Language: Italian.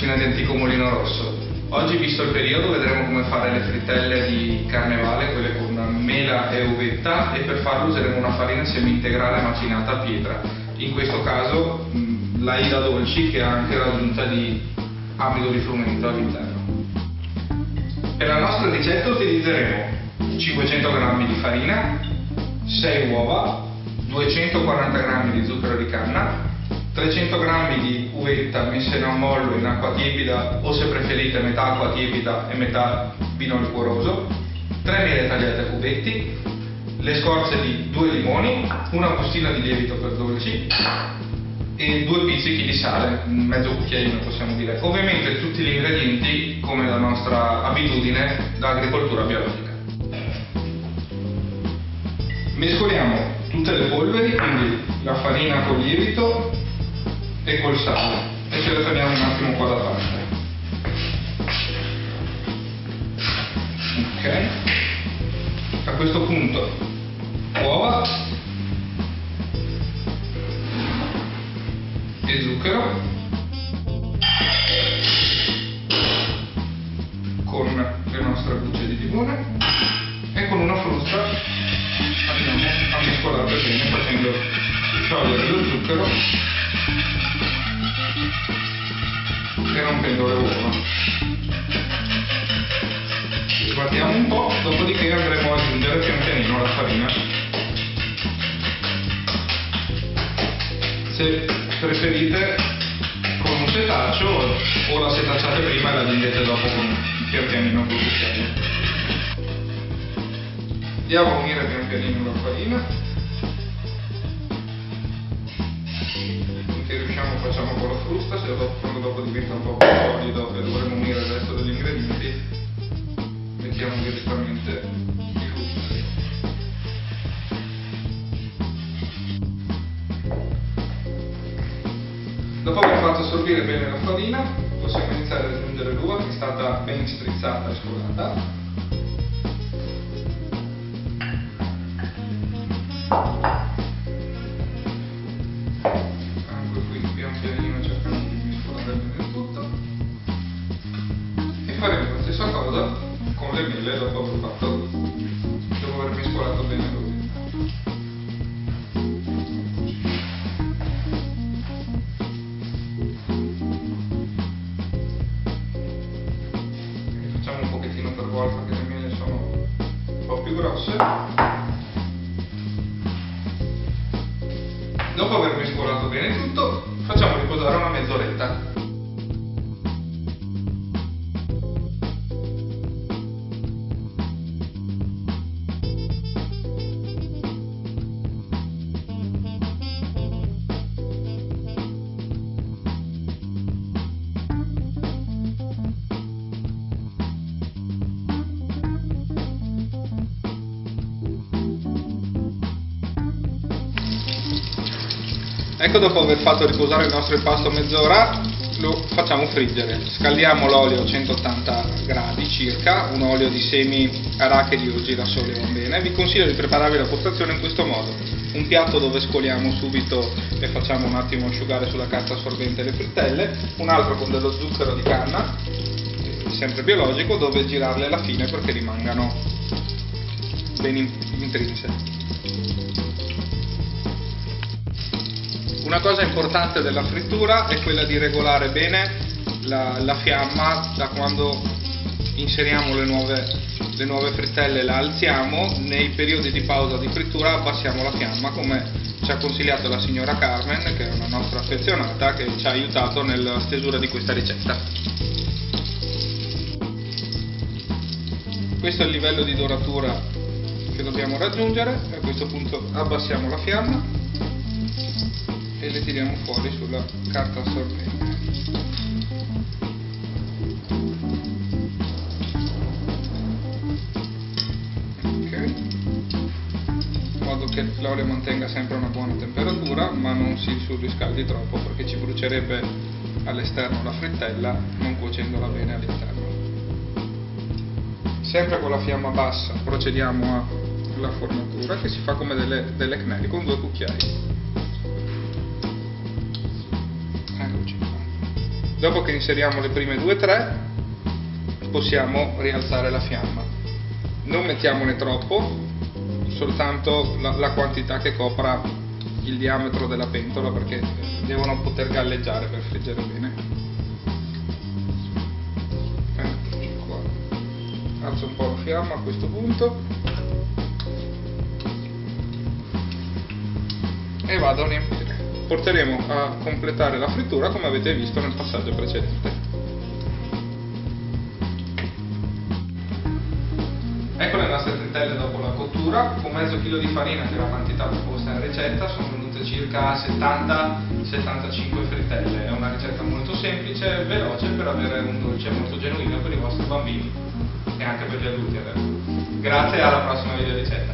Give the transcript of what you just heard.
cucina di antico mulino rosso. Oggi, visto il periodo, vedremo come fare le frittelle di carnevale, quelle con mela e uvetta, e per farlo useremo una farina semi-integrale macinata a pietra. In questo caso mh, la Ida Dolci che ha anche l'aggiunta di amido di frumento all'interno. Per la nostra ricetta utilizzeremo 500 g di farina, 6 uova, 240 g di zucchero di canna, 300 g di uvetta messa in ammollo in acqua tiepida o se preferite metà acqua tiepida e metà vino liquoroso, 3 mele tagliate a cubetti, le scorze di 2 limoni, una bustina di lievito per dolci e due pizzichi di sale, mezzo cucchiaino possiamo dire. Ovviamente tutti gli ingredienti come la nostra abitudine da agricoltura biologica. Mescoliamo tutte le polveri, quindi la farina col lievito e col sale e ce le teniamo un attimo qua da parte. Ok? A questo punto uova e zucchero con le nostre bucce di limone e con una frusta andiamo a mescolare bene facendo sciogliere lo zucchero e rompendo le uova. Sguardiamo un po', dopodiché andremo ad aggiungere pian pianino la farina. Se preferite con un setaccio o la setacciate prima e la aggiungete dopo con pian pianino col cucchiaio. Andiamo a unire pian pianino la farina facciamo con la frusta, se dopo, quando dopo diventa un po' più solido e dovremo unire il resto degli ingredienti, mettiamo direttamente i frutti. Dopo aver fatto assorbire bene la farina, possiamo iniziare ad aggiungere l'uva che è stata ben strizzata e scolata con le mele dopo aver fatto. Dopo aver mescolato bene l'olio facciamo un pochettino per volta che le mele sono un po' più grosse. Dopo aver mescolato bene tutto Ecco dopo aver fatto riposare il nostro impasto mezz'ora lo facciamo friggere. Scaldiamo l'olio a 180 gradi circa, un olio di semi arachidi o girasole va bene. Vi consiglio di prepararvi la postazione in questo modo. Un piatto dove scoliamo subito e facciamo un attimo asciugare sulla carta assorbente le frittelle, un altro con dello zucchero di canna, sempre biologico, dove girarle alla fine perché rimangano ben intrinse. Una cosa importante della frittura è quella di regolare bene la, la fiamma da quando inseriamo le nuove, le nuove frittelle la alziamo, nei periodi di pausa di frittura abbassiamo la fiamma come ci ha consigliato la signora Carmen che è una nostra affezionata che ci ha aiutato nella stesura di questa ricetta. Questo è il livello di doratura che dobbiamo raggiungere, a questo punto abbassiamo la fiamma e le tiriamo fuori sulla carta assorbente. Ok. In modo che l'olio mantenga sempre una buona temperatura ma non si surriscaldi troppo perché ci brucierebbe all'esterno la frittella non cuocendola bene all'interno. Sempre con la fiamma bassa procediamo alla formatura che si fa come delle, delle knelli con due cucchiai Dopo che inseriamo le prime due o tre, possiamo rialzare la fiamma. Non mettiamone troppo, soltanto la, la quantità che copra il diametro della pentola perché devono poter galleggiare per friggere bene. Alzo un po' la fiamma a questo punto e vado a riempire. Porteremo a completare la frittura come avete visto nel passaggio precedente. Ecco le nostre frittelle dopo la cottura, con mezzo chilo di farina che è la quantità proposta in ricetta sono venute circa 70-75 frittelle, è una ricetta molto semplice e veloce per avere un dolce molto genuino per i vostri bambini e anche per gli adulti adesso. Grazie e alla prossima video ricetta.